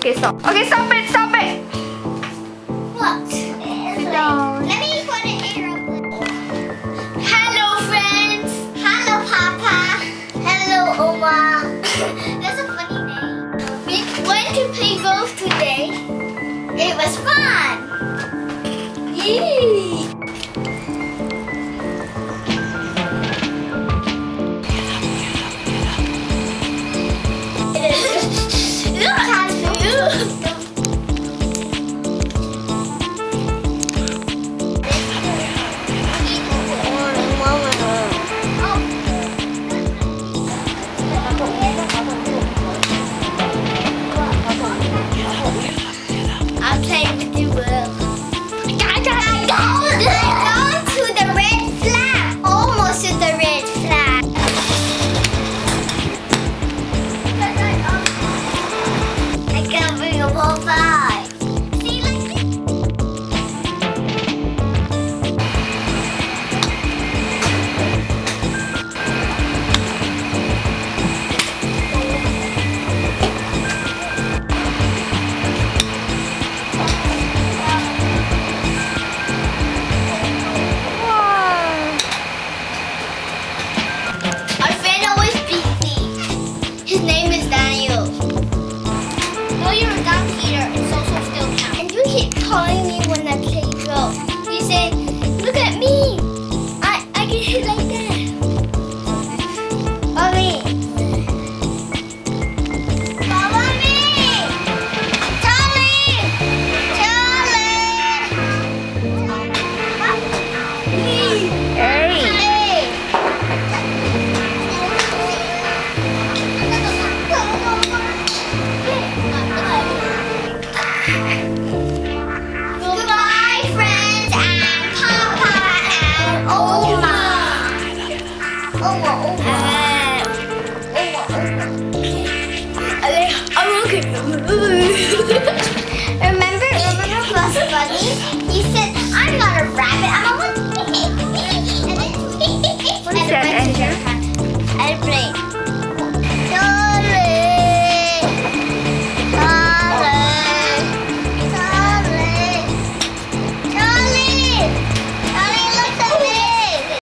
Okay, stop. Okay, stop it, stop it! What? Let me put an in Hello, friends! Hello, Papa! Hello, Oma! That's a funny name. We went to play golf today. It was fun! Yee! i'm